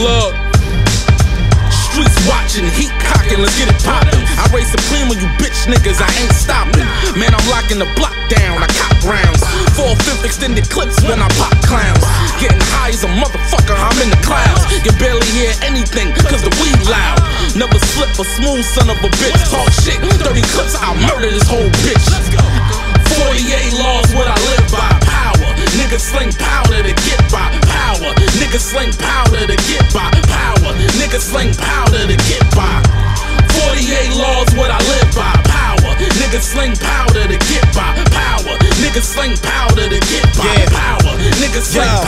Look. Streets watching, heat cocking, let's get it poppin'. I raise supreme when you bitch niggas, I ain't stoppin'. Man, I'm locking the block down, I cop rounds. Full extended clips when I pop clowns. Getting high as a motherfucker, I'm in the clouds. You barely hear anything, cause the weed loud. Never slip a smooth son of a bitch, talk shit. 30 clips, I'll murder this whole bitch. get by. Power, niggas sling powder to get by. 48 laws what I live by. Power, niggas sling powder to get by. Power, niggas sling powder to get by. Power, niggas sling